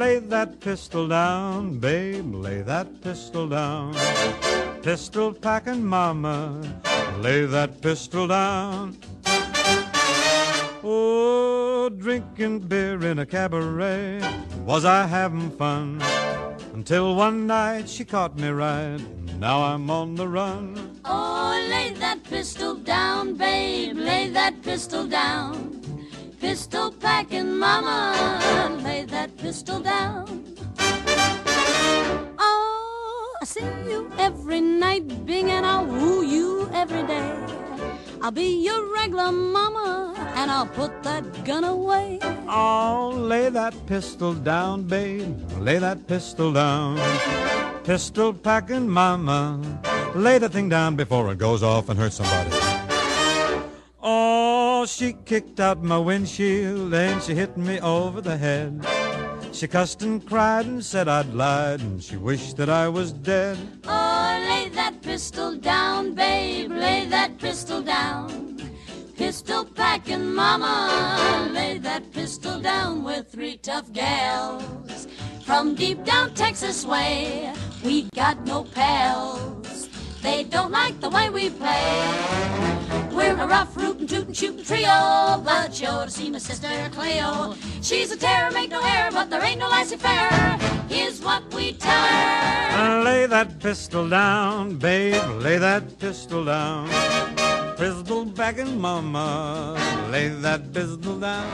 lay that pistol down, babe, lay that pistol down. Pistol packing mama, lay that pistol down. Oh, drinking beer in a cabaret, was I having fun? Until one night she caught me right, now I'm on the run. Oh, lay that pistol down, babe, lay that pistol down. Pistol packing mama, lay that pistol down. Oh, I see you every night, Bing, and I'll woo you every day. I'll be your regular mama, and I'll put that gun away. Oh, lay that pistol down, babe, lay that pistol down. Pistol packing mama, lay the thing down before it goes off and hurts somebody. She kicked out my windshield and she hit me over the head. She cussed and cried and said I'd lied and she wished that I was dead. Oh, lay that pistol down, babe, lay that pistol down. Pistol packing mama, lay that pistol down with three tough gals. From deep down Texas way, we got no pals. They don't like the way we play. We're a rough, tootin', shootin' trio, but you ought to see my sister Cleo. She's a terror, make no error, but there ain't no lassie fair. Here's what we tell her. Lay that pistol down, babe, lay that pistol down. Pistol packing mama, lay that pistol down.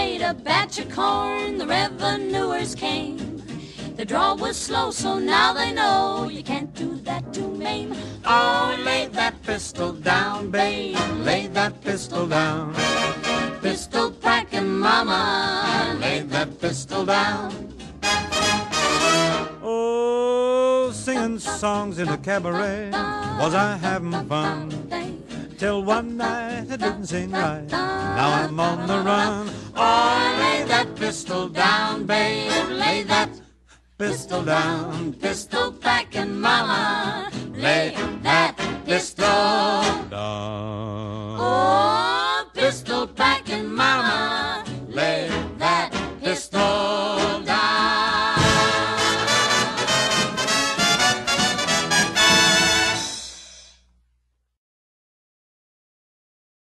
Made a batch of corn, the revenuers came. The draw was slow, so now they know you can't do that to Mame. Oh, lay that pistol down, babe, lay that pistol down. Pistol packing mama, Lay that pistol down. Oh, singing songs in a cabaret, was I having fun? Till one night I didn't sing right, now I'm on the run pistol down, babe. Lay that pistol down. Pistol packing mama. Lay that pistol down. Oh, pistol packing mama. Lay that pistol